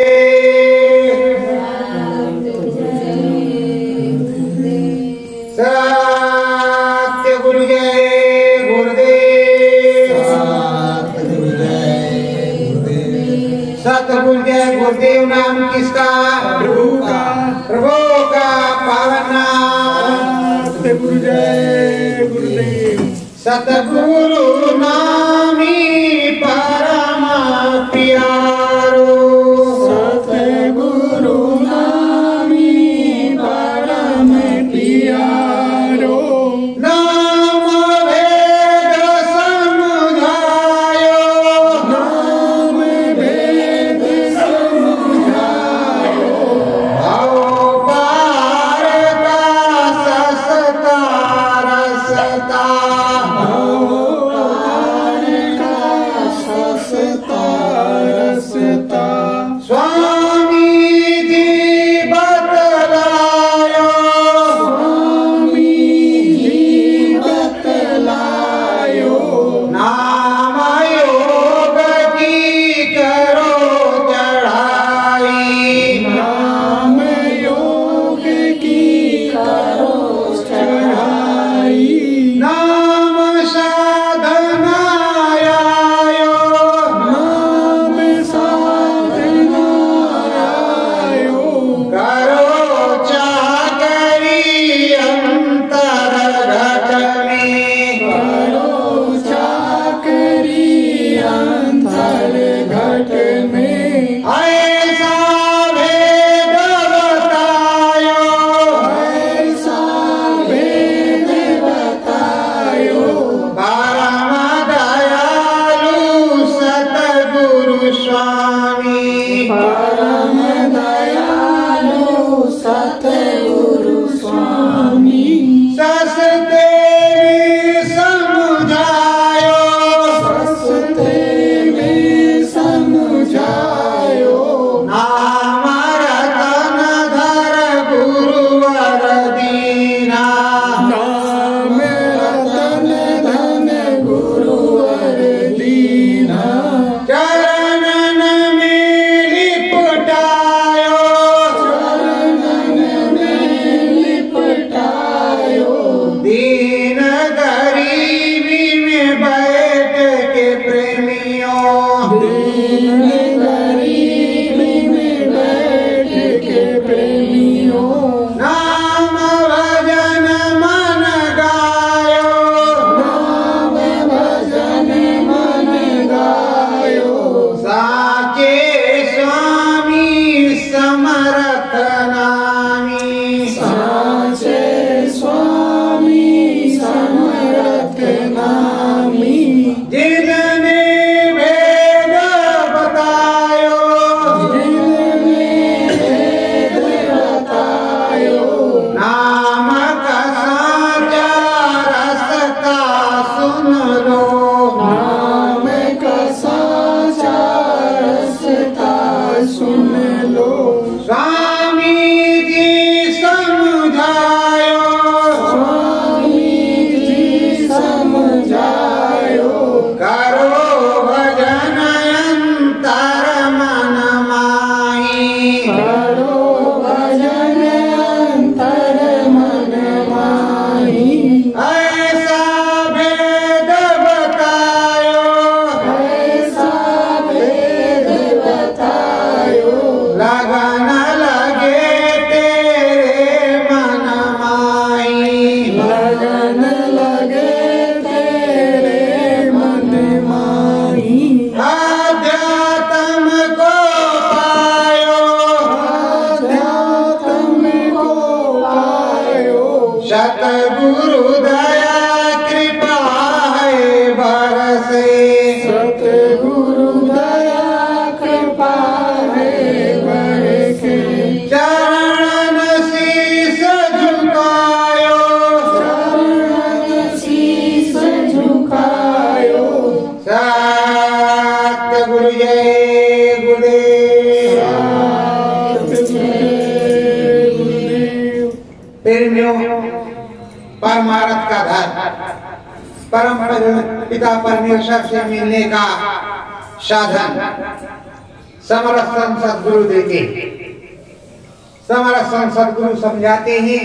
गुरुदेव जय गुरुदेव नाम किसका प्रभु का प्रभु का पावन नाम गुरुदेव। सतगुरु नाम भाषा से मिलने का साधन। समरसन सदगुरु देते समरसन सदगुरु समझाते ही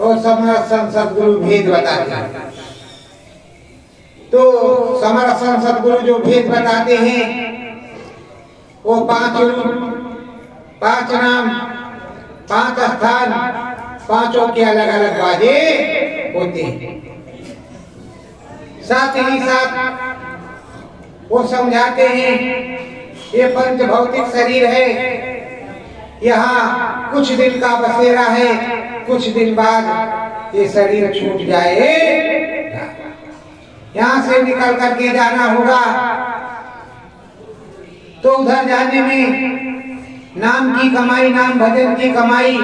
और समरसन सदगुरु भेद बताते हैं। तो समरसन सदगुरु जो भेद बताते हैं, वो पाँच रूप, पाँच नाम, पाँच स्थान, पाँचों के अलग अलग वादे होते हैं। साथ ही साथ वो समझाते हैं, ये पंच भौतिक शरीर है। यहाँ कुछ दिन का बसेरा है, कुछ दिन बाद ये शरीर छूट जाए। यहाँ से निकल करके जाना होगा। तो उधर जाने में नाम की कमाई, नाम भजन की कमाई,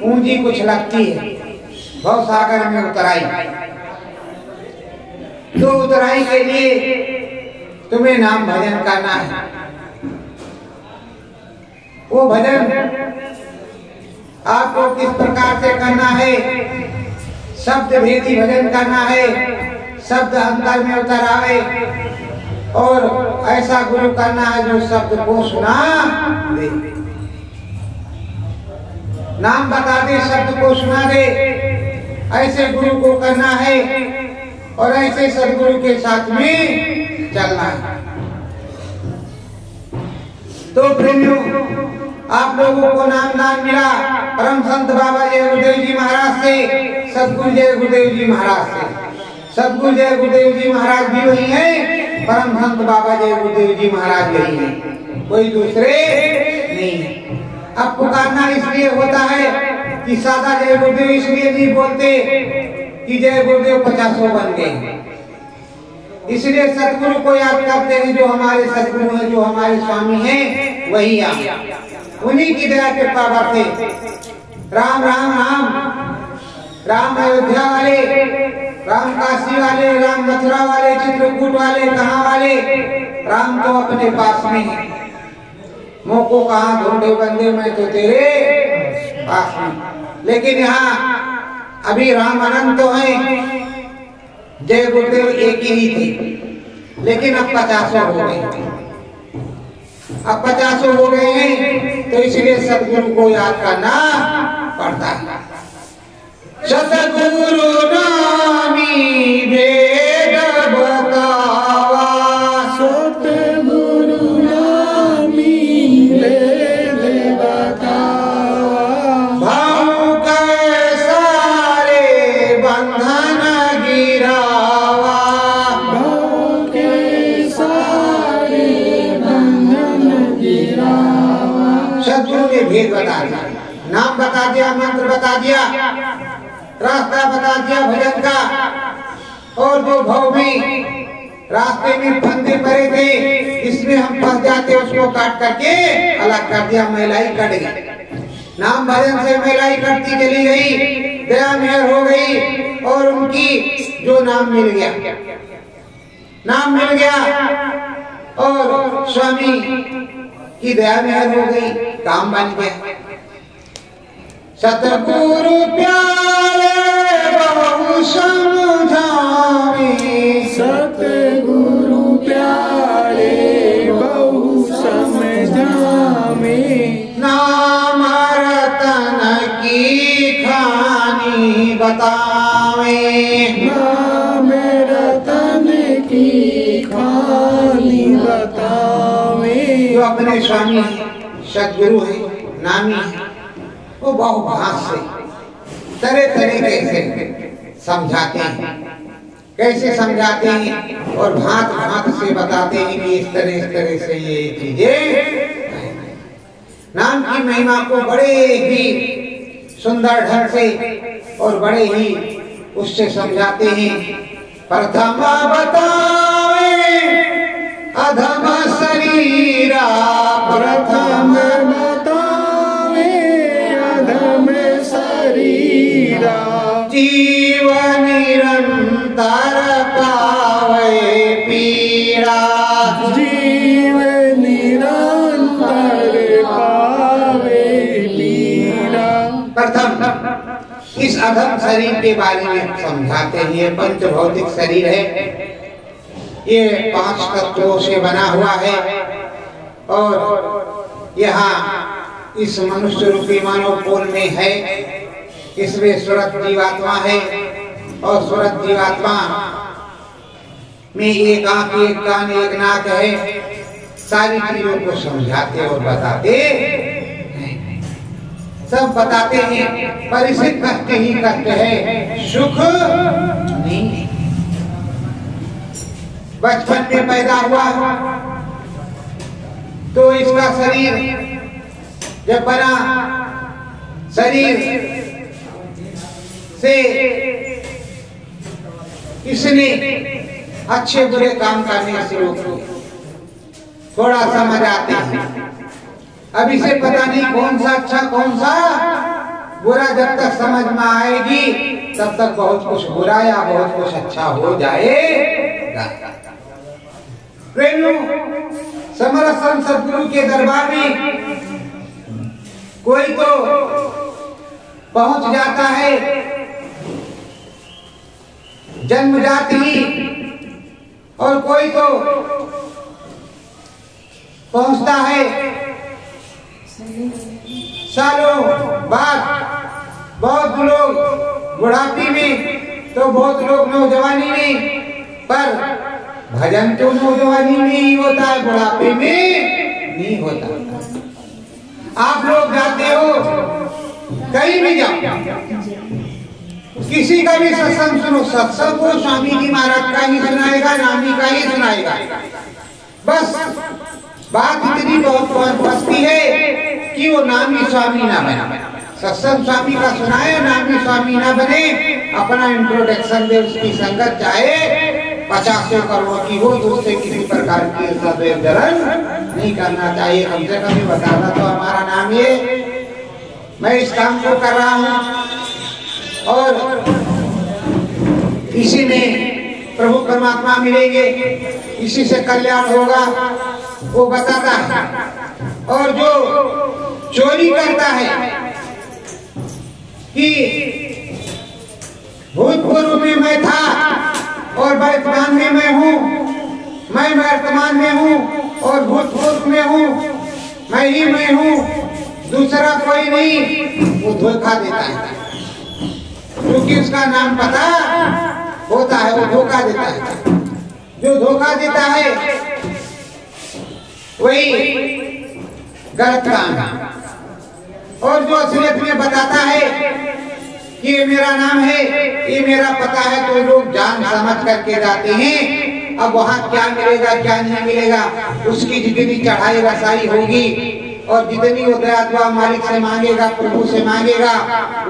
पूंजी कुछ लगती है। भव सागर में उतराई। तो उतराई के लिए तुम्हें नाम भजन करना है। वो भजन आपको किस प्रकार से करना है? शब्द भेदी भजन करना है, शब्द अंतर में उतर आवे और ऐसा गुरु करना है जो शब्द को सुना दे। नाम बता दे, शब्द को सुना दे। ऐसे गुरु को करना है और ऐसे सदगुरु के साथ में चलना है। तो प्रेमियों, आप लोगों को नाम दान मिला परम संत बाबा जय गुरुदेव जी महाराज से, सदगुरु जय गुरुदेव जी महाराज से। सदगुरु जय गुरुदेव जी महाराज भी वही है परम संत बाबा जय गुरुदेव जी महाराज यही है। कोई दूसरे नहीं है। अब पुकारना इसलिए होता है कि सादा जय गुरुदेव इसलिए नहीं बोलते कि जय गुरुदेव पचासों बन गए इसलिए सदगुरु को याद करते हैं, जो हमारे सदगुरु हैं, जो हमारे स्वामी हैं, वही आप। उन्हीं की दया कृपा बरते राम राम राम। राम अयोध्या वाले, राम काशी वाले, राम मथुरा वाले, चित्रकूट वाले, कहा वाले? राम तो अपने पास में है। मोको कहा ढूंढे बंदे, में तो तेरे पास में। लेकिन यहाँ अभी राम अनंत तो है। जय गुरुदेव एक ही थी। लेकिन अब पचासों हो गए। अब पचासों हो गए हैं तो इसलिए सदगुरु को याद करना पड़ता है। सदगुरु नामी वेद दिया, मंत्र बता दिया। रास्ता बता दिया भजन का। और जो भाव में रास्ते में फंदे पड़े थे, इसमें हम फंस जाते, उसको काट करके अलग कर दिया महिलाई कट गई। नाम भजन से महिलाई कटती चली गई, दया मेहर हो गई, और उनकी जो नाम मिल गया, नाम मिल गया, और स्वामी की दया मेहर हो गई, काम बन गया। सतगुरु प्यारे बहु समझावे। सतगुरु प्यारे बहु समझामे नाम रतन की खानी बतावे। नाम रतन की खानी बतावे। जो अपने स्वामी सदगुरु है नामी है वो बहुभाष। से तरह तरीके से समझाते हैं। कैसे समझाते हैं? और भांत भांत से बताते हैं कि इस तरह इस तरह से ये चीज़ें नाम की महिमा को बड़े ही सुंदर ढंग से और बड़े ही उससे समझाते हैं। प्रथम बतावे, अधम शरीरा प्रथम निरंतर पावे पीड़ा। जीव निरंतर पावे पीड़ा। प्रथम इस अधम शरीर के बारे में समझाते हैं। ये पंच भौतिक शरीर है। ये पाँच तत्वों से बना हुआ है। और यहाँ इस मनुष्य रूपी मानव कोल में है। इसमें सुरत जीवात्मा है। और सुरत जीवात्मा में एक आँख, एक कान, एक नाक है। सारी चीज़ों को समझाते और बताते सब बताते हैं पर इसे कष्ट ही कष्ट है। सुख नहीं बचपन में पैदा हुआ तो इसका शरीर जब बना, शरीर से इसने अच्छे बुरे काम करने शुरू किए थोड़ा समझ आते हैं। अब इसे पता नहीं कौन सा अच्छा कौन सा बुरा। जब तक समझ में आएगी, तब तक बहुत कुछ बुरा या बहुत कुछ अच्छा हो जाएगा। प्रेमियों समरस सदगुरु के दरबार में कोई तो पहुँच जाता है जन्मजात ही और कोई तो पहुँचता है। सालों बाद बहुत लोग बुढ़ापी में तो बहुत लोग नौजवानी में, पर भजन तो नौजवानी में ही होता है, बुढ़ापे में नहीं होता। आप लोग जाते हो, कहीं भी जाओ। किसी का भी सत्संग सुनो, सत्संग को स्वामी जी महाराज का ही सुनाएगा, नामी का ही सुनाएगा। बस, बात इतनी बहुत बसती है कि वो नामी स्वामी ना बने। सत्संग स्वामी का सुनाए, नामी स्वामी ना बने, अपना इंट्रोडक्शन दे, उसकी संगत चाहे पचासों करोड़ की हो तो उससे किसी प्रकार की सदैव नहीं करना चाहिए। कम से कम बताना तो हमारा नाम ये मैं इस काम को कर रहा हूँ। और इसी में प्रभु परमात्मा मिलेंगे। इसी से कल्याण होगा, वो बताता है। और जो चोरी करता है, कि भूतपूर्व में मैं था और वर्तमान में मैं हूँ, मैं वर्तमान में हूँ और भूतपूर्व में हूँ, मैं ही मैं हूँ, दूसरा कोई नहीं, वो धोखा देता है। क्योंकि उसका नाम पता होता है, वो धोखा देता है। जो धोखा देता है, वही गलत काम और जो असलियत में बताता है कि ये मेरा नाम है, ये मेरा पता है तो लोग जान समझ करके जाते हैं। अब वहाँ क्या मिलेगा, क्या नहीं मिलेगा, उसकी जितनी चढ़ाई रसाई होगी और जितनी दया मालिक से मांगेगा, प्रभु से मांगेगा,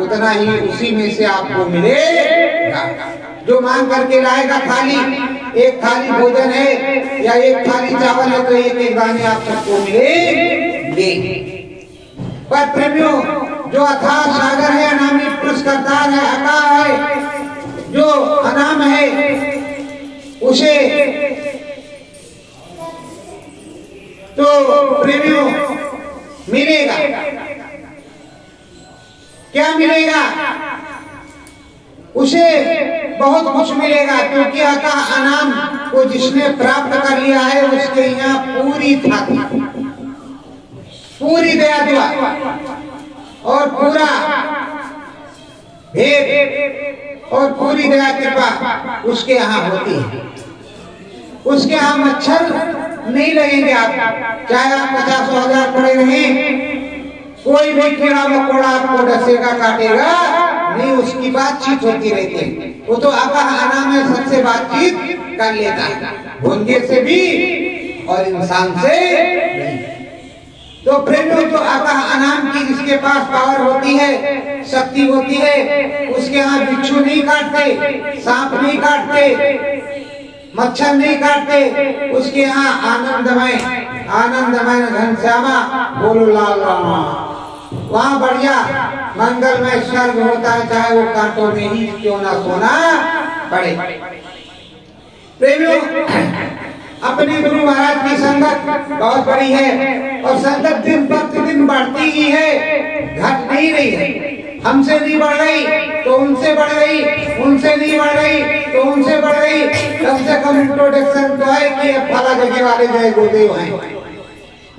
उतना ही उसी में से आपको मिलेगा। जो मांग करके लाएगा थाली, एक थाली भोजन है या एक थाली चावल है तो एक एक दाने आप सबको मिलेंगे। पर प्रेमियों, जो अथाह सागर है, अनामी पुरस्कार है अका है, जो अनाम है, उसे तो प्रेमियों मिलेगा। क्या मिलेगा? उसे बहुत कुछ मिलेगा, क्योंकि अका अनाम को जिसने प्राप्त कर लिया है, उसके यहाँ पूरी था पूरी दया दुआ और पूरा भेद और पूरी दया कृपा उसके यहाँ होती है। उसके यहाँ मच्छर नहीं लगेंगे आप। चाहे आप पचास हज़ार पड़े रहें, कोई भी कीड़ा मकोड़ा आपको डसेगा काटेगा, नहीं, उसकी बातचीत होती रहती है। वो तो आपका आना में सबसे बातचीत कर लेता है। भोंगे से भी और इंसान से तो प्रेमियों जो आता अनाम की जिसके पास पावर होती है, शक्ति होती है, उसके यहाँ बिच्छू नहीं काटते, सांप नहीं काटते मच्छर नहीं काटते। उसके यहाँ आनंदमय आनंदमय घनश्यामा, बोलो लाल रामा। वहाँ, बढ़िया। मंगलमय स्वर्ग होता है, चाहे वो कांटों में ही क्यों ना सोना पड़े। प्रेमियों, अपने गुरु महाराज की संगत बहुत बड़ी है, और संगत दिन प्रतिदिन बढ़ती ही है, घट नहीं रही है। हमसे नहीं बढ़ रही तो उनसे बढ़ रही, उनसे नहीं बढ़ रही तो उनसे बढ़ रही। कम से कम इंट्रोडक्शन तो है कि फला जगह वाले जय गुरुदेव हैं।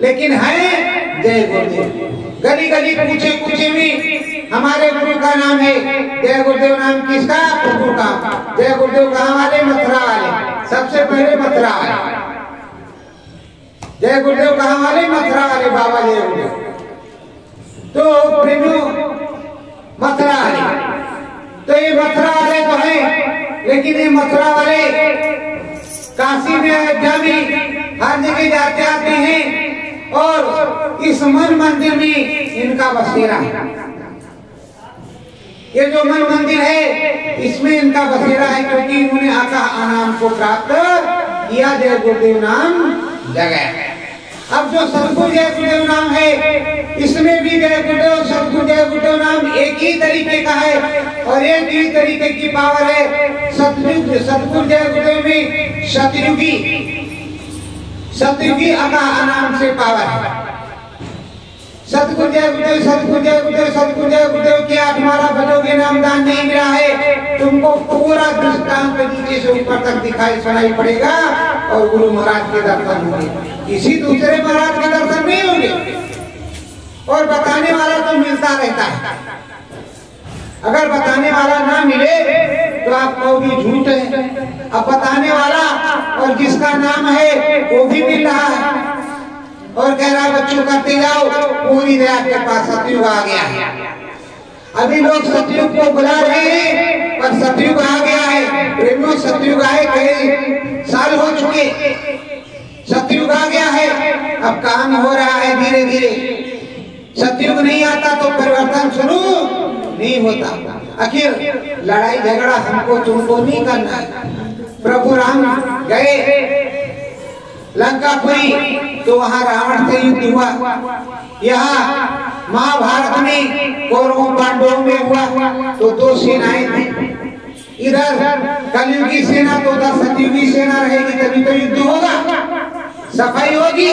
लेकिन है जय गुरुदेव। गली गली पूछे पूछे में हमारे गुरु का नाम है। जय गुरुदेव नाम किसका? प्रभु का। जय गुरुदेव कहाँ वाले? मथुरा वाले। सबसे पहले मथुरा वाले। जय गुरुदेव कहाँ वाले? मथुरा वाले, बाबा जय गुरुदेव। तो प्रेमियों मथुरा। वाले तो ये मथुरा वाले तो हैं, लेकिन ये मथुरा वाले काशी में अयोध्या में हर जगह जाते आते हैं और इस मन मंदिर में इनका बसेरा है। ये जो मन मंदिर है, इसमें इनका बसेरा है क्योंकि इन्होंने आका आनाम को प्राप्त किया जय गुरुदेव नाम जगह अब जो सदगुरु जय गुरुदेव नाम है, इसमें भी जय गुरुदेव सदगुरु जय गुरुदेव नाम एक ही तरीके का है और एक ही तरीके की पावर है। सतयुग जय गुरुदेव में सतयुगी सतयुगी अका नाम से पावर है। सतगुरु जय गुरुदेव सतगुरु जय गुरुदेव सतगुरु जय गुरुदेव की आप हमारा भजोगे नामदान नहीं मिला है। तुमको पूरा दृष्टांत नीचे से ऊपर तक दिखाई सुनाई पड़ेगा और गुरु महाराज के दर्शन होंगे। किसी दूसरे महाराज के दर्शन नहीं होंगे। और बताने वाला तो मिलता रहता है। अगर बताने वाला ना मिले तो आप कहोगे झूठ है। अब बताने वाला और जिसका नाम है, वो भी मिल रहा है। और कह रहा बच्चों करते जाओ पूरी दया के पास सतयुग आ गया है। अभी लोग सतयुग को बुला रहे हैं, पर सतयुग आ गया है। प्रेमियों सतयुग आए कई साल हो चुके, सतयुग आ गया है। अब काम हो रहा है धीरे धीरे सतयुग नहीं आता तो परिवर्तन शुरू नहीं होता। आखिर लड़ाई झगड़ा हमको तुमको नहीं करना प्रभु राम गए लंकापुरी तो वहाँ रावण से युद्ध हुआ। यहाँ महाभारत में कौरवों, पांडवों में हुआ तो दो सेनाएँ थी। इधर कलयुगी सेना तो उधर सतयुगी सेना रहेगी, तभी तो युद्ध होगा। सफ़ाई होगी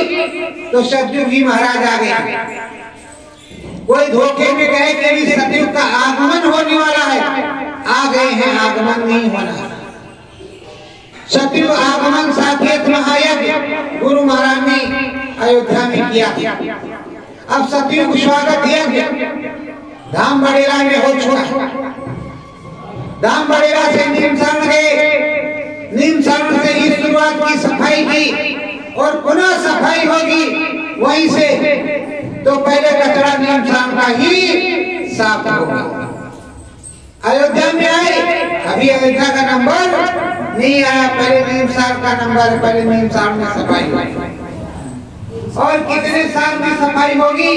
तो सतयुगी महाराज आ गए। कोई धोखे में कहे कि सतयुग का आगमन होने वाला है। आ गए हैं, आगमन नहीं होना। सतयुग आगमन साकेत महायज्ञ गुरु महाराज ने अयोध्या में किया। अब सतयुग स्वागत यज्ञ धाम बड़ेरा में हो चुका। धाम बड़ेरा से नीम शरण गए। नीम शरण से ही शुरुआत की सफ़ाई की और पुनः सफ़ाई होगी। वहीं से तो पहले कचरा नीम शरण का ही साफ़ होगा। अयोध्या में आए। अभी अयोध्या का नंबर नहीं आया, पहले नीम साल का नंबर, पहले नीम साल में सफ़ाई। और कितने साल में सफ़ाई होगी?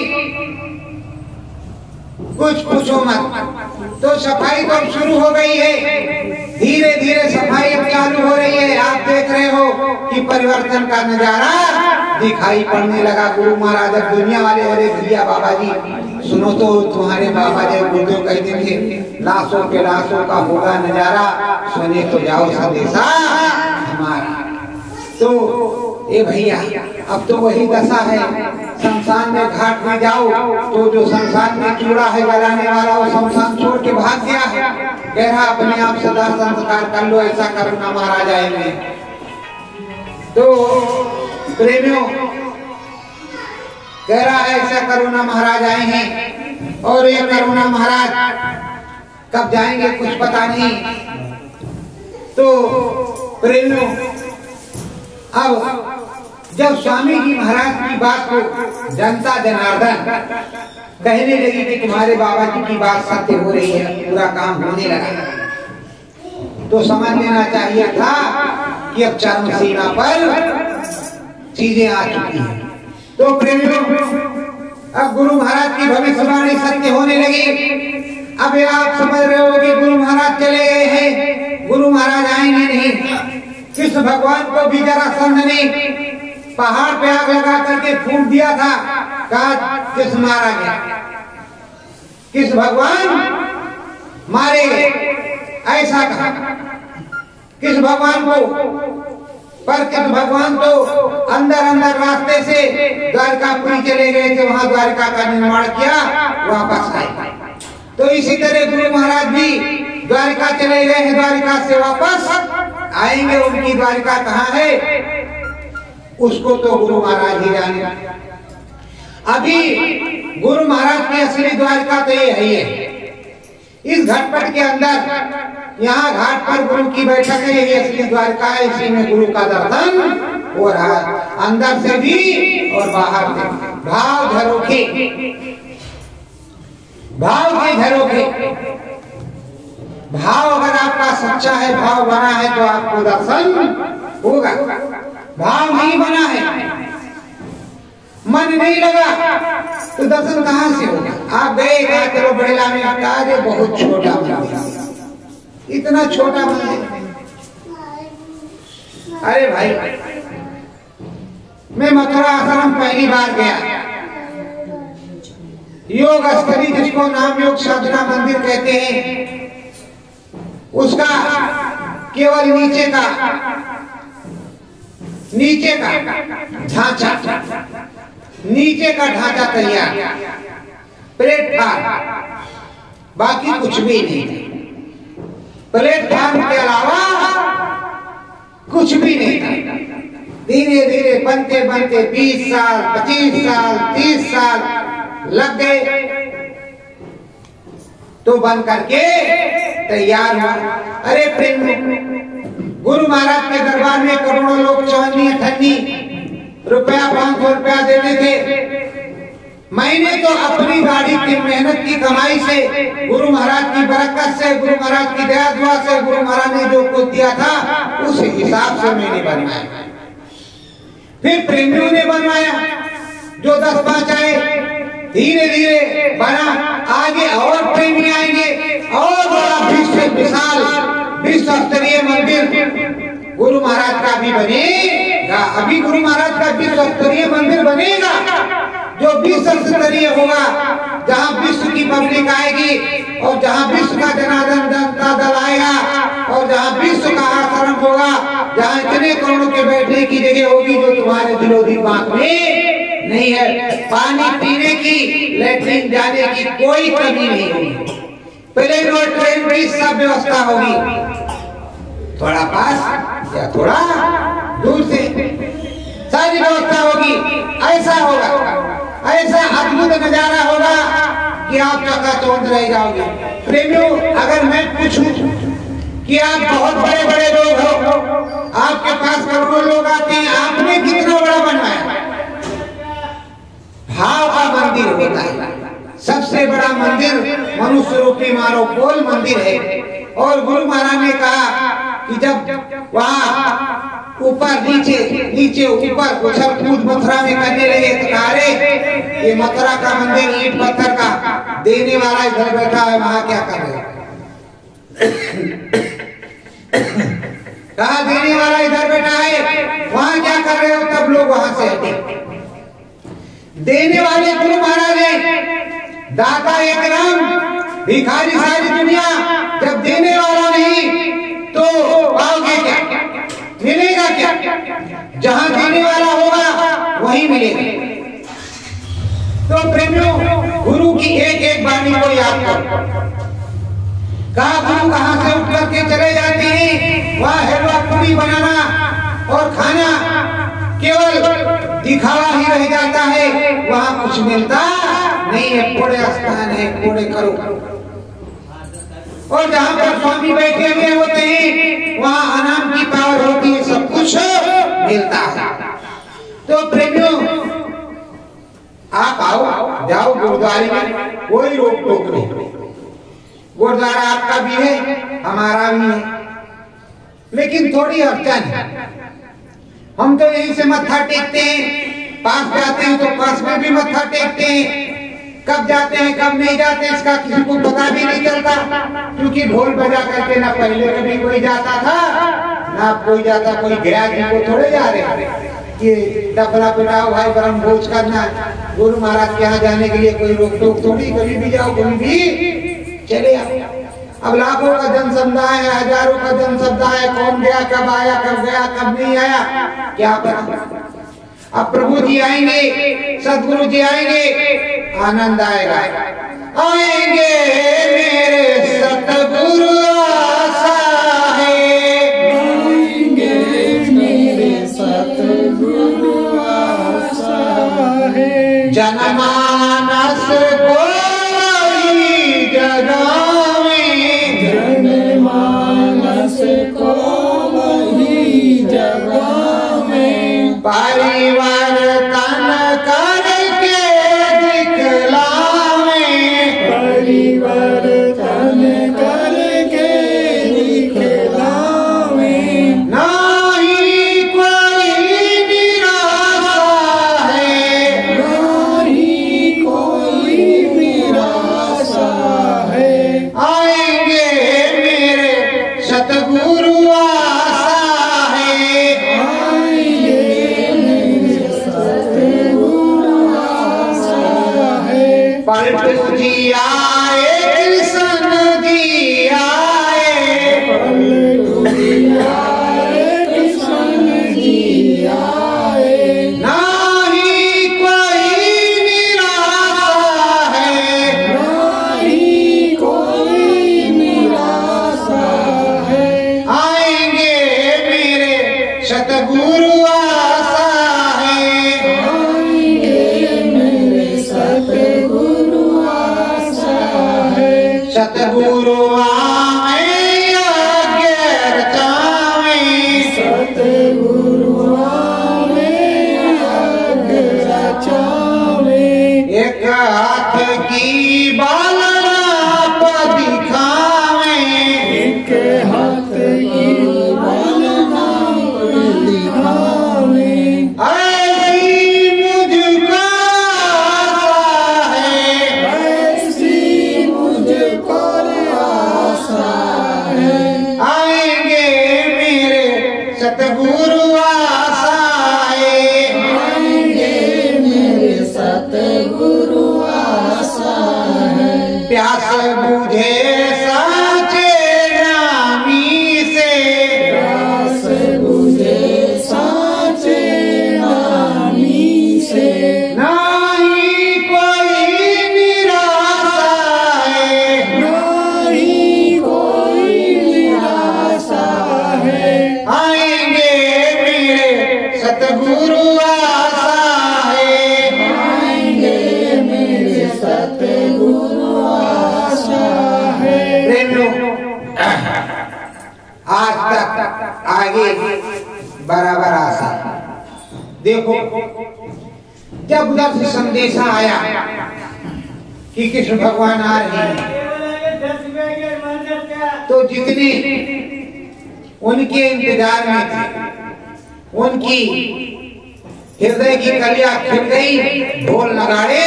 कुछ पूछो मत। तो सफ़ाई तो शुरू हो गई है। धीरे धीरे सफ़ाई अब चालू हो रही है। आप देख रहे हो कि परिवर्तन का नज़ारा दिखाई पड़ने लगा। गुरु महाराज दुनिया वाले अरे भैया बाबा जी। सुनो तो तुम्हारे बाबा जी गुरुदेव कहते थे लाशों के लाशों का होगा नज़ारा, सुने तो जाओ संदेशा हमारा। तो ए भैया, अब तो वही दशा है। शमशान में घाट में जाओ तो जो शमशान में चूड़ा है जलाने वाला, वो शमशान छोड़ के भाग गया है। कह रहा अपने आप सदा संस्कार कर लो, ऐसा करो ना महाराज आएँगे तो प्रेमियों कह रहा है, ऐसा करुणा महाराज आए हैं। और ये करुणा महाराज कब जाएँगे कुछ पता नहीं। तो प्रेमियों अब जब स्वामी जी महाराज की बात को जनता जनार्दन कहने लगी कि तुम्हारे बाबा जी की बात सत्य हो रही है, पूरा काम होने लगा। तो समझ लेना चाहिए था कि अब चरम सीमा पर चीज़ें आ चुकी हैं। तो प्रेमियों, अब गुरु महाराज की भविष्यवाणी सत्य होने लगी। अब आप समझ रहे हो कि गुरु महाराज चले गए हैं। गुरु महाराज आएँगे नहीं। कृष्ण भगवान को भी जरा संध ने पहाड़ पे आग लगा करके फूट दिया था। कहा, किस मारा गया? किस भगवान मारे गए? ऐसा कहा। किस भगवान को? पर भगवान तो अंदर अंदर रास्ते से द्वारकापुरी चले गए थे, वहाँ द्वारका का निर्माण किया, वापस आए। तो इसी तरह गुरु महाराज भी द्वारका चले गए हैं, द्वारका से वापस आएँगे, उनकी द्वारका कहाँ है? उसको तो गुरु महाराज ही जाने। अभी गुरु महाराज की असली द्वारका तो ये है। इस घटपट के अंदर यहाँ घाट पर गुरु की बैठक है यही असली द्वारका इसी में गुरु का दर्शन हो रहा है। अंदर से भी और बाहर से। भाव झरोखे भाव के झरोखे भाव अगर आपका सच्चा है, भाव बना है तो आपको दर्शन होगा। भाव नहीं बना है। मन नहीं लगा तो दर्शन कहाँ से होगा? आप गए गए बड़ेला में कहा जे बहुत छोटा मंदिर इतना छोटा मंदिर अरे भाई, मैं मथुरा आश्रम पहली बार गया। योग स्थली, जिसको नाम योग साधना मंदिर कहते हैं, उसका केवल नीचे का नीचे का ढांचा, नीचे का ढांचा तैयार। प्लेटफार्म बाकी कुछ भी नहीं। प्लेटफार्म के अलावा कुछ भी नहीं था। धीरे धीरे बनते बनते बीस साल, पच्चीस साल, तीस साल लग गए। तो बन करके तैयार हुआ। अरे प्रेम गुरु महाराज के दरबार में करोड़ों लोग चौनी अठन्नी रुपया पाँच सौ रुपया देते थे। मैंने तो अपनी गाड़ी की मेहनत की कमाई से गुरु महाराज बरकत से गुरु महाराज की दया दुआ से गुरु महाराज ने जो कुछ दिया था, उस हिसाब से मैंने बनवाया फिर प्रेमियों ने बनवाया जो दस पाँच आए धीरे धीरे बना, आगे और प्रेमी आएँगे, और बड़ा विश्व विशाल विश्व स्तरीय मंदिर। गुरु महाराज का भी बनेगा, अभी गुरु महाराज का विश्व स्तरीय मंदिर बनेगा। जो विश्व स्तरीय होगा, जहाँ विश्व की पब्लिक आएगी, और जहाँ विश्व का जनार्दन जनता दल आएगा, और जहाँ विश्व का आश्रम होगा, जहाँ इतने करोड़ों के बैठने की जगह होगी जो तुम्हारे दिलो दिमाग में नहीं है, पानी पीने की, लेटरिन जाने की कोई कमी नहीं होगी। प्लेन और ट्रेन की सब व्यवस्था होगी। थोड़ा पास या थोड़ा दूर से। सारी व्यवस्था होगी, ऐसा होगा। ऐसा अद्भुत नज़ारा होगा कि आप चौंध रह जाओगे। प्रेमियों, अगर मैं पूछूँ कि आप बहुत बड़े बड़े लोग हो, आपके पास करोड़ों लोग आते हैं, आपने कितना बड़ा बनवाया? भाव का मंदिर होता है। सबसे बड़ा मंदिर मनुष्य रूपी मारो गोल मंदिर है। और गुरु महाराज ने कहा जब वहाँ ऊपर, नीचे नीचे, ऊपर उछल कूद मथुरा में करने लगे तो कहा ये मथुरा का मंदिर, ईट पत्थर का देने वाला इधर बैठा है, वहाँ क्या कर रहे कहा, देने वाला इधर बैठा है, वहाँ क्या कर रहे हो तब लोग वहाँ से हटे देने वाले गुरु महाराज है, दाता एक राम, भिखारी सारी दुनिया, जब देने वाला नहीं तो पाओगे क्या मिलेगा क्या जहाँ देने वाला होगा, वही मिलेगा। तो प्रेमियों, गुरु की एक एक वाणी को याद करो। कहा गुरु कहाँ से उठ करके चले जाते हैं? वहाँ हलवा पूरी बनाना और खाना केवल दिखावा ही रह जाता है। वहाँ कुछ मिलता नहीं है, कोड़े स्थान है, कोड़े करो। और जहाँ पर स्वामी बैठे हुए होते हैं वहाँ आराम की पावर होती है, सब कुछ मिलता है। तो प्रेमियों, आप आओ, जाओ गुरुद्वारे में, कोई रोक टोक नहीं। गुरुद्वारा आपका भी है, हमारा भी है। लेकिन थोड़ी अड़चन है। हम तो यहीं से मत्था टेकते हैं, पास जाते हैं तो पास में भी मत्था टेकते हैं। कब जाते हैं, कब नहीं जाते इसका किसी को पता भी नहीं चलता। क्योंकि ढोल बजा करके ना पहले कभी कोई जाता था, ना कोई जाता, कोई गया को थोड़े जा रहे ये डबरा पिटाओ भाई ब्रह्म भोज करना, गुरु महाराज के यहाँ जाने के लिए कोई रोक टोक थोड़ी कभी भी जाओ, कभी भी चले आओ। अब लाखों का जन समुदाय है हज़ारों का जन समुदाय कौन गया, कब आया, कब गया, कब नहीं आया, क्या पता। अब प्रभु जी आएँगे, सदगुरु जी आएँगे आनंद आएगा। आएँगे मेरे सतगुरु। की संदेशा आया। कि कृष्ण भगवान आ रहे हैं। तो जितने उनके इंतज़ार में थे, उनकी हृदय की कलिया खिल गई, ढोल नगाड़े,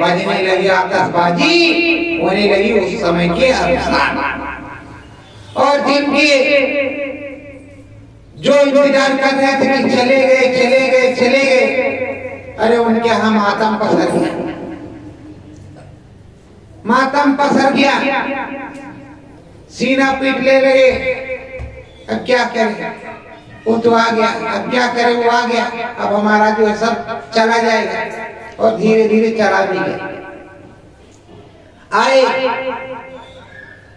बजने लगी आतशबाजी होने लगी उस समय के अनुसार और जिनके जो इंतज़ार कर रहे थे कि चले गए चले गए चले गए अरे उनके यहाँ मातम पसर गया। मातम पसर गया। सीना पीट ले लगे अब क्या करें? वो तो आ गया। अब क्या करे? वो आ गया। अब हमारा जो है सब चला जाएगा और धीरे धीरे चला भी गया। आए।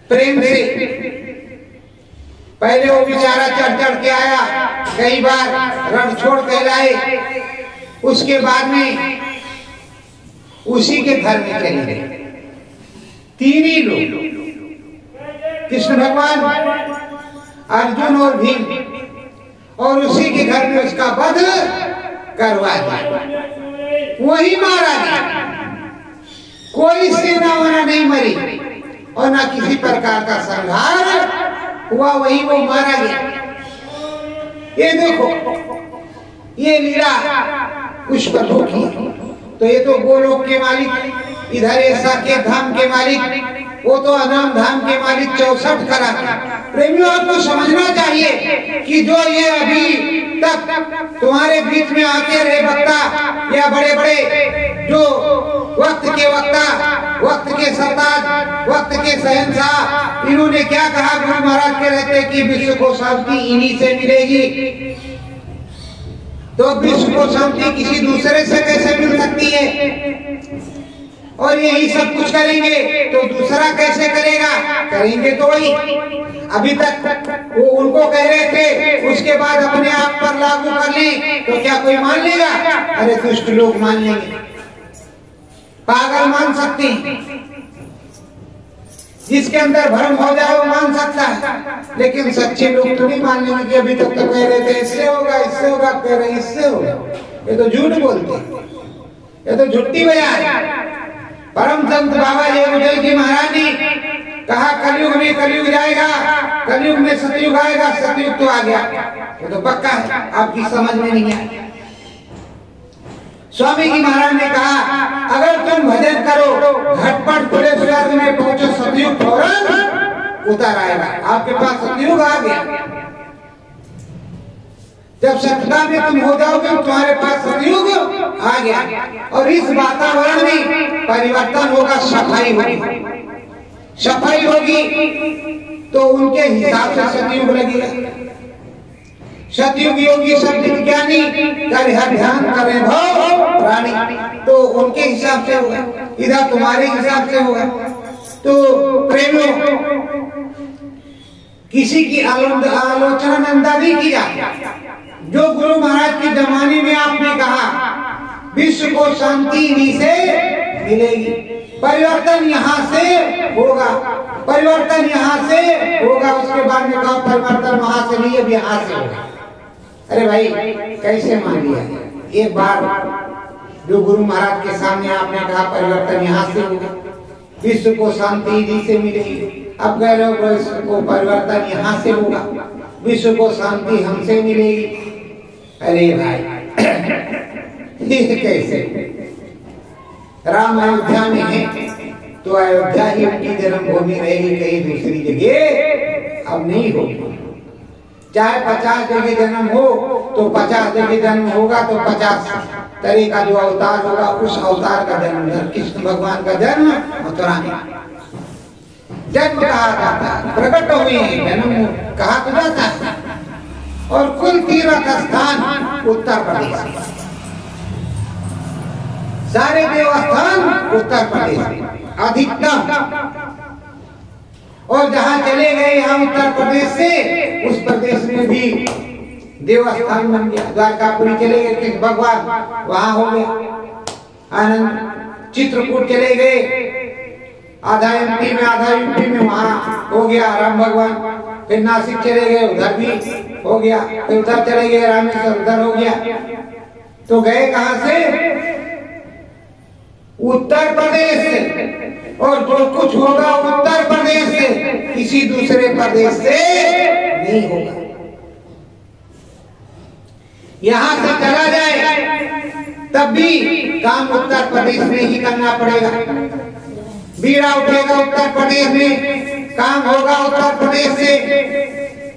प्रेम से। पहले वो बेचारा चढ़ चढ़ के आया। कई बार रण छोड़ के लाए। उसके बाद में उसी के घर में चले गए तीन ही लोग। कृष्ण भगवान, अर्जुन और भीम, और उसी के घर में उसका वध करवा दिया। वही मारा गया कोई सेना वना नहीं मरी, और ना किसी प्रकार का संहार हुआ, वही वो मारा गया। ये देखो, ये लीला पुष्प की तो ये तो गोलोक के मालिक, इधर ऐसा के धाम के मालिक, वो तो अनाम धाम के मालिक चौसठ करा। प्रेमियों, आपको समझना चाहिए कि जो ये अभी तक तुम्हारे बीच में आते रहे वक्ता या बड़े बड़े जो वक्त के वक्ता, वक्त के सरताज, वक्त के सहनशाह इन्होंने क्या कहा गुरु महाराज के रहते कि विश्व को शांति इन्हीं से मिलेगी? तो विश्व को शांति किसी दूसरे से कैसे मिल सकती है? और यही सब कुछ करेंगे तो दूसरा कैसे करेगा? करेंगे तो वही। अभी तक वो उनको कह रहे थे, उसके बाद अपने आप पर लागू कर ले तो क्या कोई मान लेगा? अरे दुष्ट लोग मान लेंगे। पागल मान सकते हैं। जिसके अंदर भ्रम हो जाए वो मान सकता है। लेकिन सच्चे लोग तो नहीं मान लेंगे, अभी तक तो कह रहे थे, इससे होगा इससे होगा, कह रहे इससे होगा। ये तो झूठ बोलते ये तो झुट्टी बया परम संत बाबा जय जी महाराज ने कहा, कलयुग में कलयुग जाएगा, कलयुग में सतयुग आएगा, सतयुग तो आ गया। ये तो पक्का है, आपकी समझ में नहीं है स्वामी जी महाराज ने कहा, अगर तुम भजन करो, घटपट खुले स्वर्ग में पहुंचो, सतयुग फ़ौरन उतर आएगा। आपके पास सतयुग आ गया। जब सत्यता में तुम हो जाओगे, तुम्हारे पास सतयुग आ गया। और इस वातावरण में परिवर्तन होगा, सफ़ाई होगी। सफ़ाई होगी तो उनके हिसाब से सतयुग लगेगा। सतयुग योगी सत्य विज्ञानी कर ध्यान करे भाव प्राणी। तो उनके हिसाब से होगा, इधर तुम्हारे हिसाब से होगा। तो प्रेमियों किसी की आलोचना निंदा नहीं की जाती जो गुरु महाराज के जमाने में आपने कहा, विश्व को शांति से मिलेगी। परिवर्तन यहाँ से होगा, परिवर्तन यहाँ से होगा, उसके बाद में कहा, परिवर्तन वहाँ से नहीं, अब यहाँ से होगा। अरे भाई, कैसे मान लिया एक बार जो गुरु महाराज के सामने आपने कहा, परिवर्तन यहाँ से होगा विश्व को शांति जी से मिलेगी। अब कह रहे हो को परिवर्तन यहाँ से होगा। विश्व को शांति हमसे मिलेगी। अरे भाई, ये कैसे? राम अयोध्या में है तो अयोध्या ही उनकी जन्मभूमि रहेगी कहीं दूसरी जगह। अब नहीं होगी। चाहे पचास जगह जन्म हो तो पचास जगह जन्म होगा तो पचास तरह का जो अवतार होगा, उस अवतार का जन्म कृष्ण भगवान का जन्म मथुरा में जन्म कहा जाता प्रकट हुए जन्म कहा तो जाता और कुल तीर्थ स्थान उत्तर प्रदेश। सारे देवस्थान उत्तर प्रदेश। अधिकतम और जहाँ चले गए यहाँ उत्तर प्रदेश से, उस प्रदेश में भी देवस्थान बन गया। द्वारकापुरी चले गए भगवान, वहाँ हो गया। आनंद, चित्रकूट चले गए। आधा एमपी में, आधा यूपी में वहाँ हो गया राम भगवान। फिर नासिक चले गए, उधर भी हो गया। फिर उधर चले गए, रामेश्वर, उधर हो गया। तो गए कहा से? उत्तर प्रदेश से। और जो कुछ होगा उत्तर प्रदेश से, किसी दूसरे प्रदेश से नहीं होगा। यहाँ से चला जाए, तब भी काम उत्तर प्रदेश में ही करना पड़ेगा। बीड़ा उठेगा उत्तर प्रदेश में, काम होगा उत्तर प्रदेश से।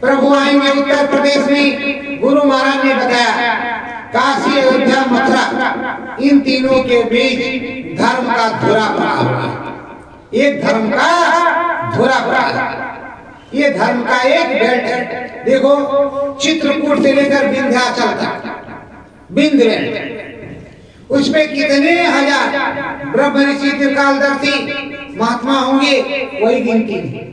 प्रभु आएँगे उत्तर प्रदेश में, गुरु महाराज ने बताया, काशी अयोध्या मथुरा, इन तीनों के बीच धर्म का धुरा पड़ा हुआ एक धर्म का धुरा पड़ा ये धर्म का एक बेल्ट है। देखो, चित्रकूट से लेकर विंध्याचल तक, बिंद बेल्ट। उसमें कितने हज़ार ब्रह्म ऋषि त्रिकालदर्शी महात्मा होंगे वही गिनती नहीं।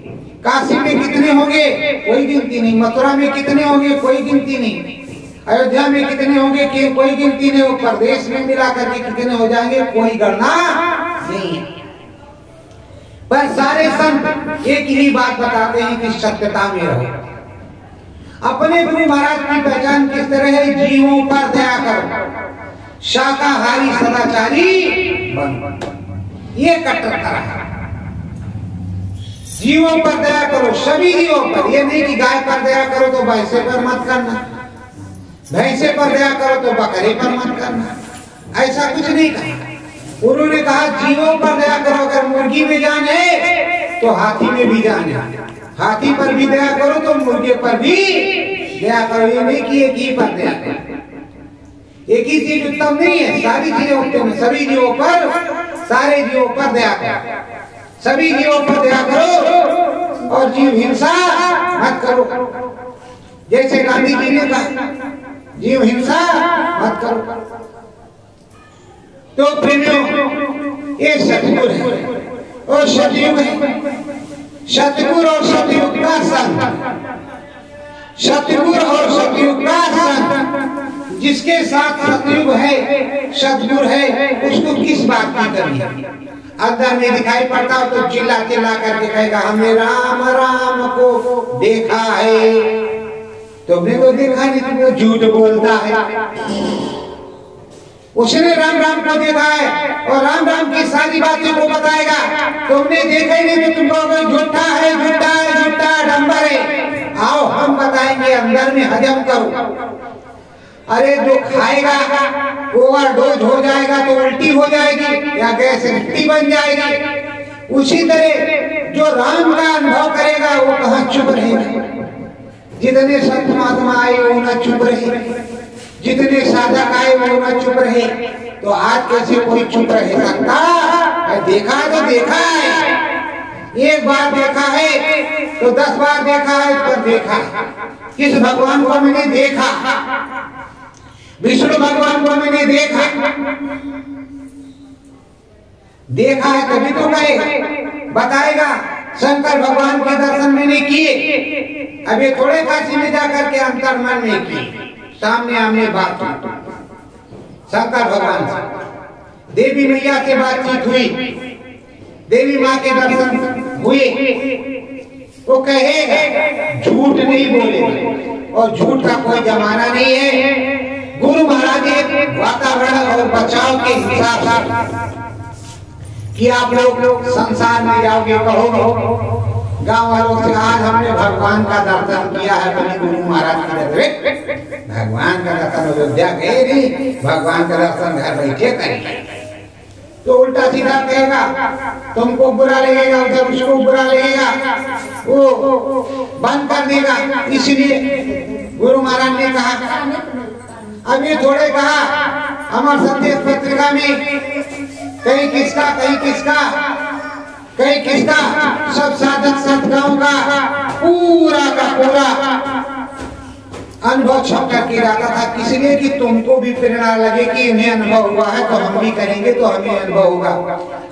काशी में कितने होंगे, कोई गिनती नहीं। मथुरा में कितने होंगे, कोई गिनती नहीं। अयोध्या में कितने होंगे कोई गिनती नहीं। प्रदेश में मिला करके कितने हो जाएँगे, कोई गणना नहीं पर सारे संत एक ही बात बताते हैं कि सत्यता में रहो। अपने गुरु महाराज की पहचान किस तरह है? जीवों पर दया करो। शाकाहारी सदाचारी ये कट्टरता है। जीवों पर दया करो, सभी जीवों पर। ये नहीं कि गाय पर दया करो तो भैंसे पर मत करना। भैंसे पर दया करो तो बकरे पर मत करना। ऐसा कुछ नहीं कहा। उन्होंने कहा, जीवों पर दया करो, अगर मुर्गी में जान है तो हाथी में भी जान। है हाथी पर भी दया करो तो मुर्गे पर भी दया करो। ये नहीं कि एक ही पर दया करो। एक ही चीज़ उत्तम नहीं है। सारी चीज़ें उत्तम है सभी जीवों पर, सारे जीवों पर दया करो। सभी जीवों पर दया करो और जीव हिंसा मत करो। जैसे गांधी जी ने कहा, जीव हिंसा मत करो। तो प्रेमियों, ये सतगुर है। और सतयुग है सतगुर और सतयुग का संत सतगुर और सतयुग का संत जिसके साथ सतयुग है, सतगुर है, उसको किस बात की कमी अंदर में दिखाई पड़ता हो तो चिल्ला चिल्ला करके कहेगा, हमने राम राम को देखा है। तो देखा नहीं तुमने झूठ बोलता है। उसने राम राम को देखा है और राम राम की सारी बातों को बताएगा। तुमने देखा ही नहीं तो तुम कहोगे झूठा है झूठा है, झूठा डंबर है। आओ, हम बताएँगे, अंदर में हजम करो। अरे, जो खाएगा ओवरडोज हो जाएगा तो उल्टी हो जाएगी या गैस रिट्टी बन जाएगी। उसी तरह जो राम का अनुभव करेगा, वो कहा चुप रहेगा? जितने संत महात्मा आए, वो न चुप रहे जितने साधक आए वो न चुप रहे। तो आज कैसे कोई चुप रह सकता? है देखा तो देखा है। एक बार देखा है तो दस बार देखा है पर देखा किस भगवान को मैंने देखा? विष्णु भगवान को मैंने देखा। देखा है तभी तो गए। बताएगा, शंकर भगवान के दर्शन मैंने किए। ये थोड़े काशी में जाकर के अंतर मन में किए। सामने आमने बात शंकर भगवान से। देवी मैया से बातचीत हुई। देवी माँ के दर्शन हुए। वो कहेगा झूठ नहीं बोले। और झूठ का कोई जमाना नहीं है। गुरु महाराज एक वातावरण और बचाव के हिसाब से कि आप लोग संसार में जाओगे कहो गाँव वालों से आज हमने भगवान का दर्शन किया है गुरु महाराज की भगवान का दर्शन अयोध्या गए नहीं भगवान का दर्शन घर बैठे करें। तो उल्टा सीधा कहेगा, तुमको बुरा लगेगा, उधर उसको बुरा लगेगा। वो बंद कर देगा। इसलिए गुरु महाराज ने कहा ये थोड़े कहा, अमर संदेश पत्रिका में, कहीं किसका कहीं किसका कहीं किसका, सब साधक सदगाओं का, पूरा का पूरा अनुभव करके रखा था। किसी ने कि तुमको भी प्रेरणा लगे कि इन्हें अनुभव हुआ है तो हम भी करेंगे तो हमें अनुभव होगा।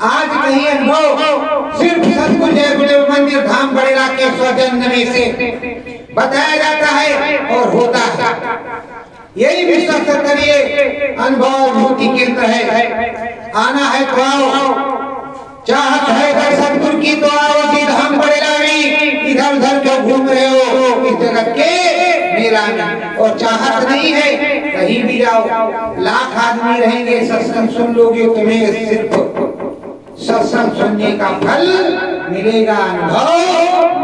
आज कहीं अनुभव, सिर्फ़ सतगुरु जय गुरुदेव मंदिर धाम बड़ेला के स्वजन्म में से बताया जाता है और होता है। यही विश्वास करिए अनुभव मुक्ति केंद्र है। आना है तो आओ। चाहत है सतगुरु की तो आओ जी धाम बड़ेला में इधर उधर जो घूम रहे हो? इस जगत के मेरा और चाहत नहीं है, कहीं भी जाओ। लाख आदमी रहेंगे, सत्संग सुन लोगे तुम्हें सिर्फ़। सत्संग सुनने का फल मिलेगा, अनुभव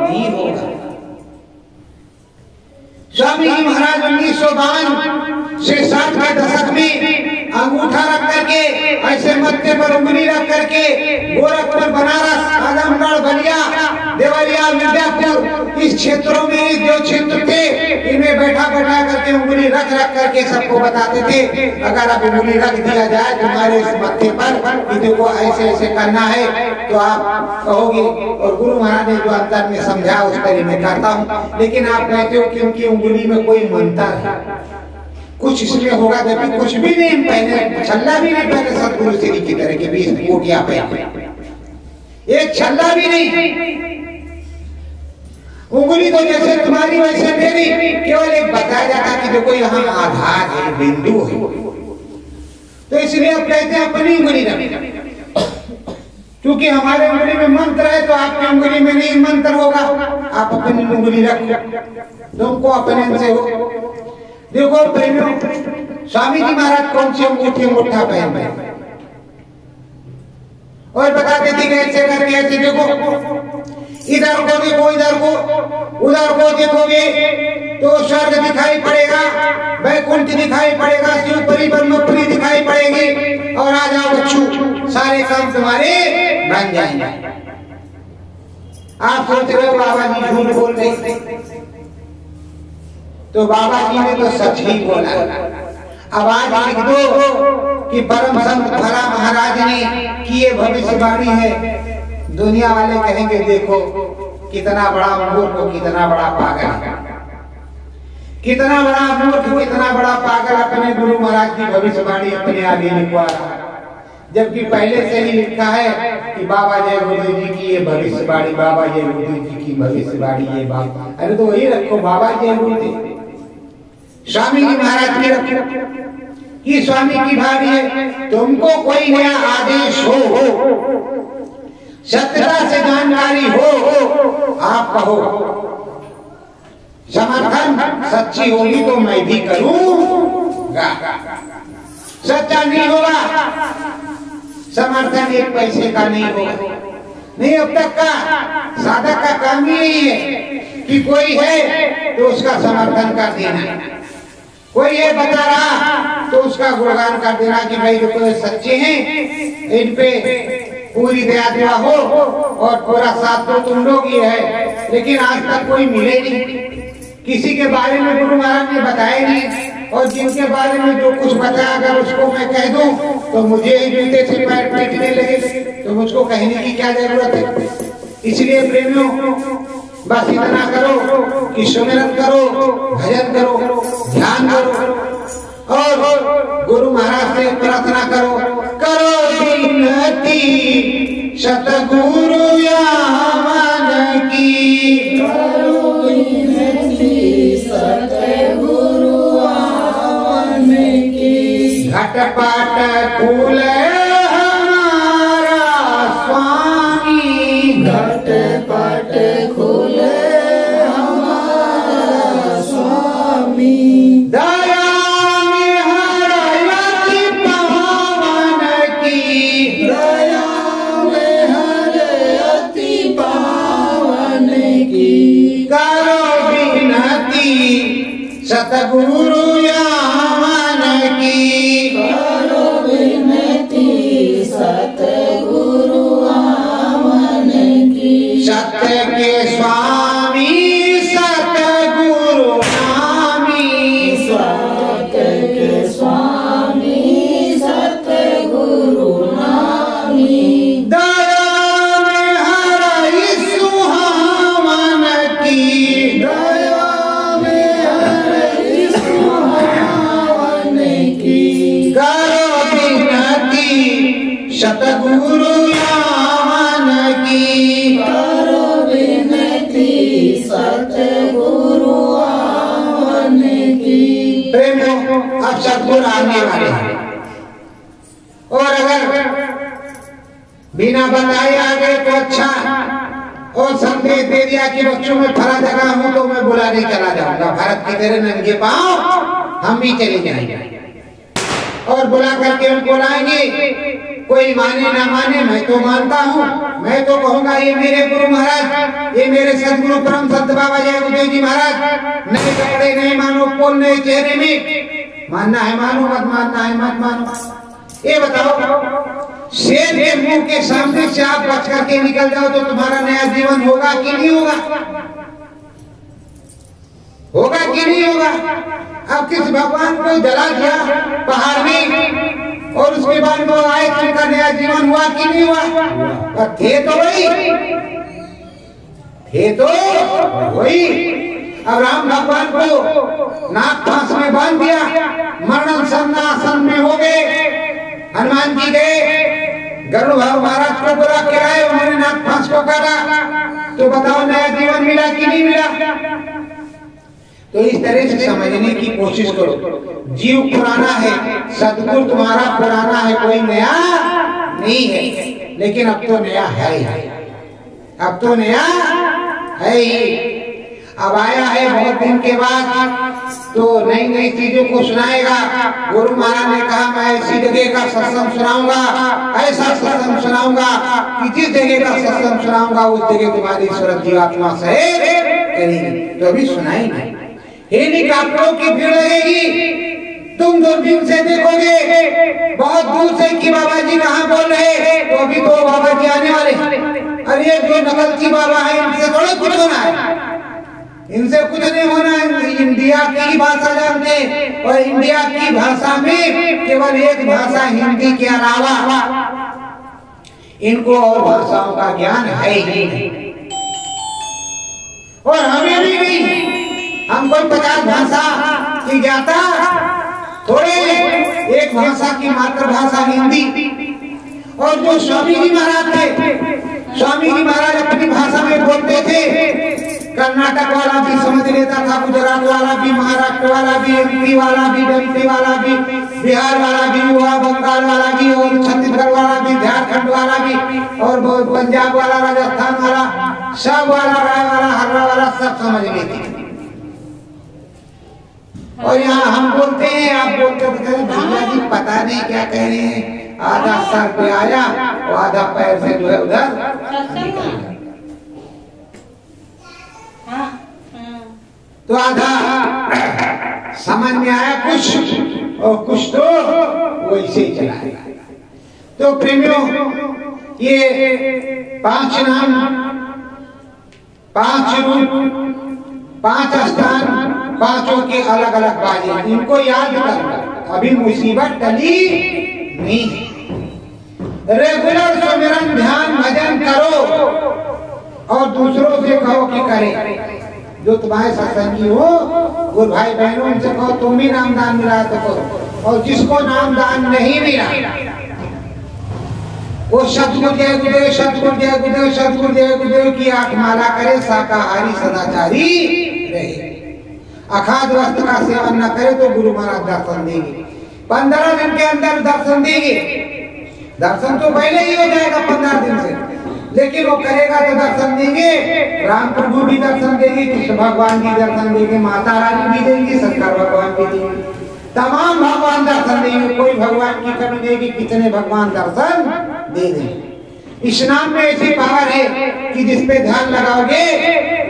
नहीं होगा। स्वामी जी महाराज उन्नीस सौ बावन से साठ के दशक में अंगूठा रख करके, ऐसे मत्थे पर उंगली रख करके, गोरखपुर, बनारस, आजमगढ़, बलिया, देवरिया मिर्जापुर इस क्षेत्रों में, जो क्षेत्र बैठा बैठा करके उंगली रख रख करके सबको बताते थे। अगर अब उंगली रख दिया जाए तुम्हारे इस मत्थे पर देखो ऐसे ऐसे करना है तो आप कहोगे, और गुरु महाराज ने जो अंतर में समझा, उस तरह में करता हूँ। लेकिन आप कहते हो कि उनकी उंगली में कोई मंत्र है? कुछ इसमें होगा, जबकि कुछ भी नहीं, पहले छल्ला भी नहीं, पहले सदगुरु श्री की तरह के बीस कोटिया पहने एक छल्ला भी नहीं। उंगली तो जैसे तुम्हारी वैसे मेरी केवल एक बताया जाता कि देखो यहाँ आधार है बिंदु है। तो इसलिए आप कहते हैं अपनी उंगली रख। क्योंकि हमारे उंगली में मंत्र है तो आपकी उंगली में नहीं मंत्र होगा। आप अपनी उंगली रखो। तुमको अपने से हो। देखो, प्रेमियों स्वामी जी महाराज कौन सी अंगूठी अंगूठा पहन रहे और बताते थे कैसे करके ऐसे देखो। इधर को देखो इधर को। उधर को देखोगे तो स्वर्ग दिखाई पड़ेगा, वैकुंठ दिखाई पड़ेगा शिवपुरी ब्रह्मपुरी दिखाई पड़ेगी। और आ जाओ बच्चू, सारे काम तुम्हारे बन जाएँगे। आप सोच रहे हो बाबा जी झूठ बोल रहे तो बाबा जी ने तो सच ही बोला। अब आज लिख दो कि परम संत भरा महाराज ने किए भविष्यवाणी है। दुनिया वाले कहेंगे, देखो, कितना बड़ा मूर्ख कितना बड़ा पागल। कितना बड़ा मूर्ख कितना बड़ा पागल अपने गुरु महाराज की भविष्यवाणी अपने आगे लिखवा रहा जबकि पहले से ही लिखा है कि बाबा जय गुरुदेव जी की ये भविष्यवाणी, बाबा जय गुरुदेव जी की भविष्यवाणी ये बाबा अरे तो वही रखो, बाबा जय गुरुदेव स्वामी जी महाराज की रखो। कि स्वामी की भावी है। तुमको कोई नया आदेश हो सत्यता से जानकारी हो आप कहो। समर्थन, सच्ची होगी तो मैं भी करूँगा सच्चा नहीं होगा, समर्थन एक पैसे का नहीं होगा। नहीं, अब तक का साधक का काम ही यही है कि कोई है तो उसका समर्थन कर देना। कोई ये बता रहा तो उसका गुणगान कर देना कि भाई देखो सच्चे हैं इन पे पूरी दया दया हो और पूरा साथ तो तुम लोग ही है। लेकिन आज तक कोई मिले नहीं। किसी के बारे में गुरु महाराज ने बताया नहीं और जिनके बारे में जो कुछ बताया, अगर उसको मैं कह दूँ तो मुझे ही जूते से पैर पीटने लगे। तो मुझको कहने की क्या ज़रूरत है? इसलिए प्रेमियों, बस इतना करो कि सुमिरन करो, भजन करो, ध्यान करो और गुरु महाराज से प्रार्थना करो। करो। विनती सतगुरु यावन की। घटपाट की संदेश दे दिया कि बच्चों में फला जगह हूँ तो मैं बुलाने चला जाऊँगा। भारत की तेरे नंगे पाँव हम भी चले जाएँगे। और बुला करके उनको लाएँगे। कोई माने ना माने, मैं तो मानता हूँ। मैं तो कहूँगा, ये मेरे गुरु महाराज, ये मेरे सदगुरु परम संत बाबा जय गुरुदेव जी महाराज, नए कपड़े, नए मानो पोल नए चेहरे में मानना है, मानो, मत मानना है, मत मानो। ये बताओ शेर के मुँह के सामने से आप बच करके निकल जाओ तो तुम्हारा नया जीवन होगा कि नहीं होगा? होगा कि नहीं होगा? अब किस भगवान को जला दिया पहाड़ में? और उसके बाद वो आए उनका नया जीवन हुआ कि नहीं हुआ? पर थे तो वही। थे तो वही। अब राम भगवान को नाक फांस में बाँध दिया। मरण सन्नासन में हो गए। हनुमान जी गए। गरुड़ भाव महाराज को बुला के आए उन्होंने नाक फांस को काटा। तो बताओ, नया जीवन मिला कि नहीं मिला? तो इस तरह से समझने की कोशिश करो। जीव पुराना है, सदगुरु तुम्हारा पुराना है, कोई नया नहीं है। लेकिन अब तो नया है ही। अब तो नया है ही। अब आया है बहुत दिन के बाद। तो नई नई चीज़ों को सुनाएगा। गुरु महाराज ने कहा, मैं ऐसी जगह का सत्संग सुनाऊँगा। ऐसा सत्संग सुनाऊँगा कि जिस जगह का सत्संग सुनाऊँगा, उस जगह तुम्हारी सूरत जीवात्मा सहे करेगी। तो अभी सुनाई नहीं। हेलीकॉप्टरों की भीड़ लगेगी तुम दूरबीन से देखोगे, बहुत दूर से कि बाबा जी कहाँ बोल रहे तो अभी तो बाबा जी आने वाले अरे, जो नकलची बाबा है, इनसे थोड़ा कुछ होना है। इनसे कुछ नहीं होना है। इंडिया की भाषा जानते और इंडिया की भाषा में केवल एक भाषा, हिंदी के अलावा इनको और भाषाओं का ज्ञान है ही नहीं। और हमें भी नहीं। हम कोई पचास भाषा की ज्ञाता, थोड़े एक भाषा की मातृभाषा हिंदी। और जो स्वामी जी महाराज थे, स्वामी जी महाराज अपनी भाषा में बोलते थे कर्नाटक वाला भी, समझ लेता था, गुजरात वाला भी, महाराष्ट्र वाला भी एमपी वाला भी डमपी वाला भी, बिहार वाला भी हुआ बंगाल वाला भी, और छत्तीसगढ़ वाला भी, झारखंड वाला भी, और पंजाब वाला, राजस्थान वाला, सब वाला, राय वाला, हर्रा वाला, सब समझ लेते और यहाँ हम बोलते हैं, आप बोलते तो भैया जी, पता नहीं क्या कह रहे हैं, आधा सर पे आया आधा पैर से जो है उधर निकल गया। तो आधा समझ में आया कुछ और कुछ तो वैसे ही चला तो प्रेमियों, ये पाँच नाम, पाँच रूप, पाँच स्थान, पाँचों के अलग अलग बाजे। इनको याद कर अभी मुसीबत टली नहीं। रेगुलर सुमिरन ध्यान भजन करो, और दूसरों से कहो कि करें। जो तुम्हारे सत्संगी हो, वो भाई बहनों उनसे कहो, तुम भी नाम दान मिला करो और जिसको नाम दान नहीं मिला, वो सतगुरु जय गुरुदेव सतगुरु जय गुरुदेव सतगुरु जय गुरुदेव की आठ माला करे, शाकाहारी, सदाचारी रहे। अखाद वस्त्र का सेवन न करे तो गुरु महाराज दर्शन देंगे। पंद्रह दिन के अंदर दर्शन देंगे। दर्शन तो पहले ही हो जाएगा पंद्रह दिन से। लेकिन वो करेगा तो दर्शन देंगे। राम प्रभु भी दर्शन देंगे, कृष्ण भगवान भी दर्शन देंगे, माता रानी भी देंगे शंकर भगवान भी देंगे। तमाम भगवान दर्शन देंगे, कोई भगवान की कमी नहीं कितने भगवान दर्शन दे देंगे नाम में ऐसी पावर है कि जिस पे ध्यान लगाओगे,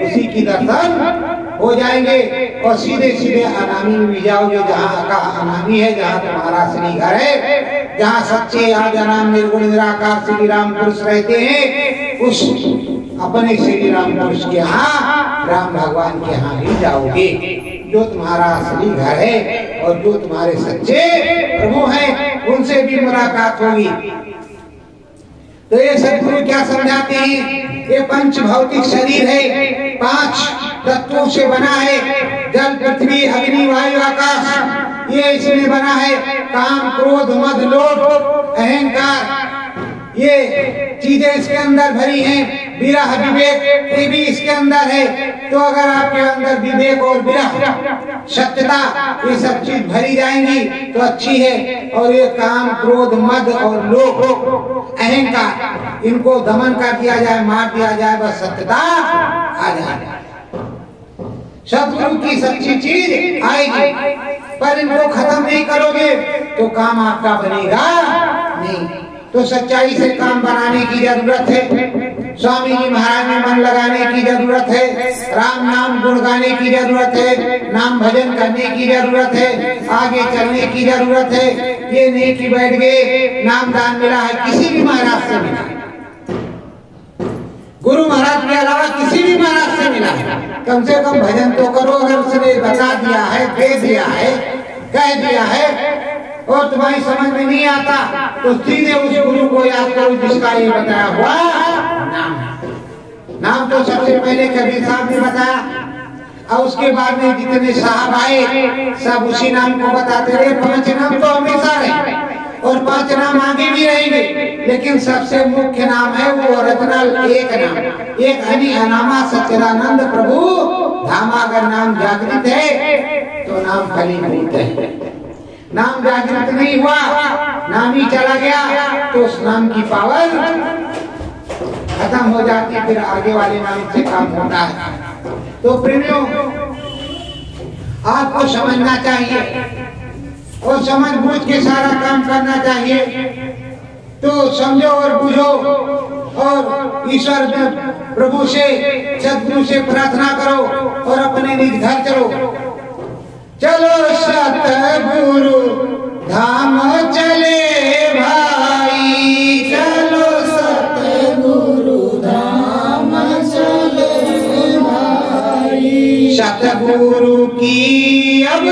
उसी की दर्शन हो जाएँगे। और सीधे सीधे अनामी में जाओगे, जहाँ का अनामी है, जहाँ तुम्हारा श्री घर है। जहाँ सच्चे आज अनाम निर्गुण निराकार श्री राम पुरुष रहते हैं, उस अपने श्री राम पुरुष के यहाँ, राम भगवान के यहाँ भी जाओगे। जो तुम्हारा असली घर है और जो तुम्हारे सच्चे प्रभु हैं, उनसे भी मुलाकात होगी। तो ये सदगुरु क्या समझाते हैं? ये पंच भौतिक शरीर है, पाँच तत्वों से बना है। जल, पृथ्वी, अग्नि, वायु, आकाश ये इसमें बना है, काम, क्रोध, मद, लोभ, अहंकार। ये चीज़ें इसके अंदर भरी हैं, विरह, विवेक, ये भी इसके अंदर है। तो अगर आपके अंदर विवेक और विरह, सत्यता, ये सब चीज़ भरी जाएँगी तो अच्छी है। और ये काम, क्रोध, मद और लोभ, अहंकार, इनको दमन कर दिया जाए, मार दिया जाए, बस सत्यता आ जाए। सतगुरु की सच्ची चीज़ आएगी। पर इनको खत्म नहीं करोगे तो काम आपका बनेगा नहीं। तो सच्चाई से काम बनाने की ज़रूरत है। स्वामी जी महाराज में मन लगाने की ज़रूरत है। राम नाम गुण गाने की ज़रूरत है। नाम भजन करने की ज़रूरत है। आगे चलने की ज़रूरत है। ये नहीं कि बैठ गए, नाम दान मिला है, किसी भी महाराज से मिला है गुरु महाराज के अलावा किसी भी महाराज से मिला है कम से कम भजन तो करो, अगर उसने बता दिया है, दे दिया है, कह दिया है, और तुम्हारी समझ में नहीं आता तो सीधे उस गुरु को याद करो जिसका ये बताया हुआ नाम। तो सबसे पहले कबीर साहब ने बताया, और उसके बाद में जितने साहब आए, सब उसी नाम को बताते रहे, पाँच नाम तो हमेशा रहे। और पाँच नाम आगे भी रहेंगे लेकिन सबसे मुख्य नाम है वो ओरिजिनल एक नाम। एक हनी, अनामा, सच्चिदानंद प्रभु धामा अगर नाम जागृत है तो नाम फलीभूत है। नाम जागृत नहीं हुआ, नाम ही चला गया तो उस नाम की पावर खत्म हो जाती, फिर आगे वाले नाम से काम होता है। तो प्रेमियों, आपको समझना चाहिए और समझ बूझ के सारा काम करना चाहिए। तो समझो और बुझो और ईश्वर प्रभु से, सदगुरु से प्रार्थना करो और अपने निज घर चलो। चलो सतगुरु धाम चले भाई। चलो सतगुरु धाम चले भाई। सतगुरु की अब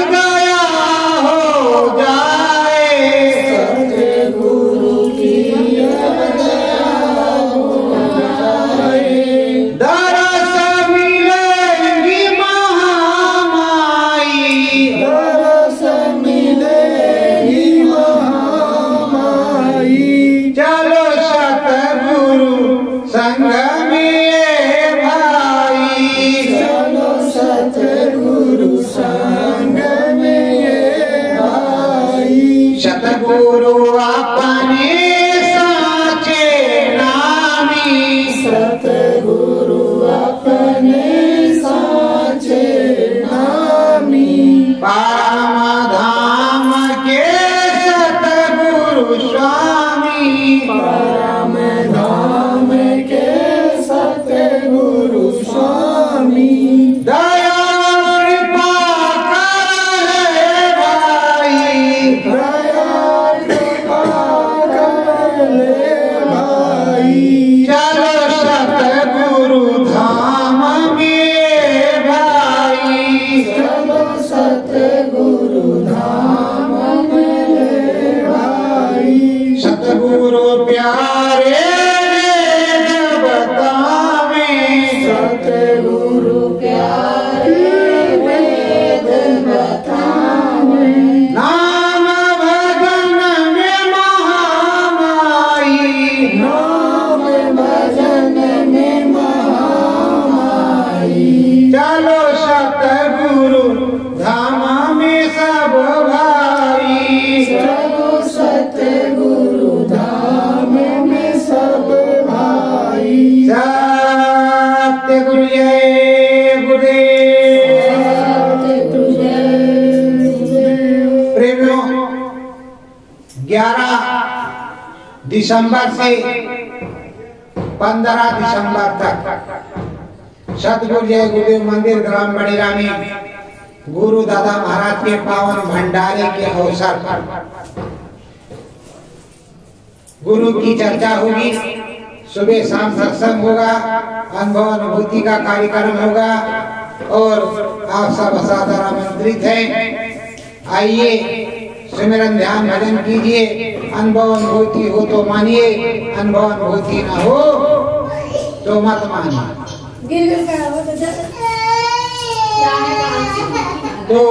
दिसंबर से 15 दिसंबर तक। सतगुरु जय गुरुदेव मंदिर ग्राम बड़ेरा में गुरु दादा महाराज के पावन भंडारे के अवसर पर। गुरु की चर्चा होगी, सुबह शाम सत्संग होगा, अनुभव अनुभूति का कार्यक्रम होगा, और आप सब सादर आमंत्रित हैं। आइए सिमरन ध्यान भजन कीजिए। अनुभव अनुभूति हो तो मानिए। अनुभव अनुभूति ना हो तो मत मानिए। तो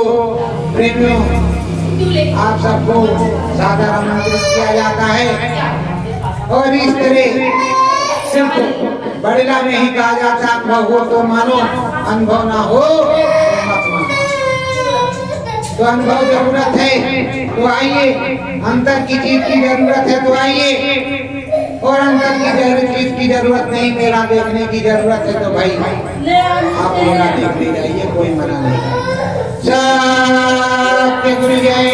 प्रेमियों, आप सबको सादर आमंत्रित किया जाता है। और इस तरह सिर्फ़ बड़ेला में ही कहा जाता अनुभव हो तो मानो, अनुभव ना हो। तो अनुभव ज़रूरत है तो आइए अंतर की चीज़ की ज़रूरत है तो आइए। और अंतर की ज़रूरत चीज़ की ज़रूरत नहीं, मेरा देखने की ज़रूरत है तो भाई, आप मेरा देखने जाइए, कोई मना नहीं। गुरु जय